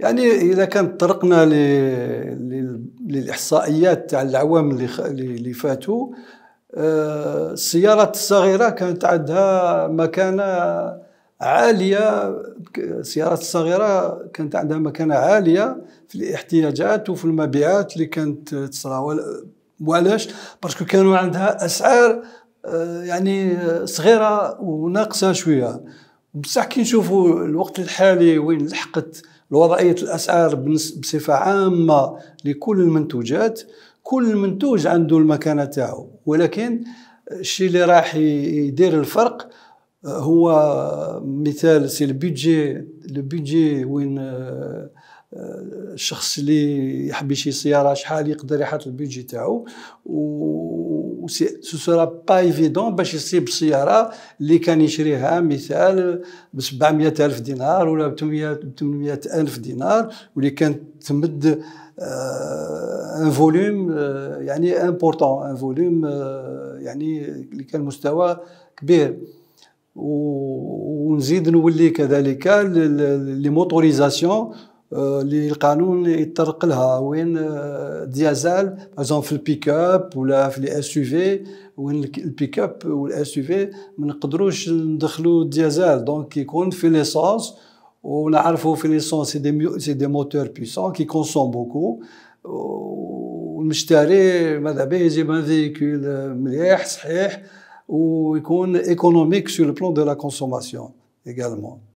يعني إذا كان طرقنا للإحصائيات تاع العوام اللي اللي فاتوا آه، السيارات الصغيرة كانت عندها مكانة عالية السيارات الصغيرة كانت عندها مكانة عالية في الاحتياجات وفي المبيعات اللي كانت تصرى وعلاش؟ باسكو كانوا عندها أسعار آه، يعني صغيرة وناقصة شوية. بصح كي نشوفوا الوقت الحالي وين لحقت وضعية الأسعار بصفة عامة لكل المنتوجات. كل منتوج عنده المكانة تاعو. ولكن الشيء اللي راح يدير الفرق هو مثال c'est le budget ال budget وين الشخص اللي يحب يشري سيارة شحال يقدر يحط ال budget تاعو. و ce sera pas évident باش يصيب السياره اللي كان يشريها مثال ب 700 الف دينار ولا ب 800 الف دينار واللي كانت تمد ان فوليوم يعني امبورطون ان فوليوم يعني اللي كان مستوى كبير ونزيد نولي كذلك لي موتوريزاسيون اللي القانون يطرق لها. وين ديازال بازون في البيك اب ولا في لي اس يو في وين ال pick-up وال SUV ما نقدروش ندخلوا diesel. donc يكون في l'essence ونعرفوا في l'essence c'est des c'est des moteurs puissants qui consomment beaucoup والمشتري ماذا به؟ يجيب un véhicule مليح صحيح ويكون économique sur le plan de la consommation également.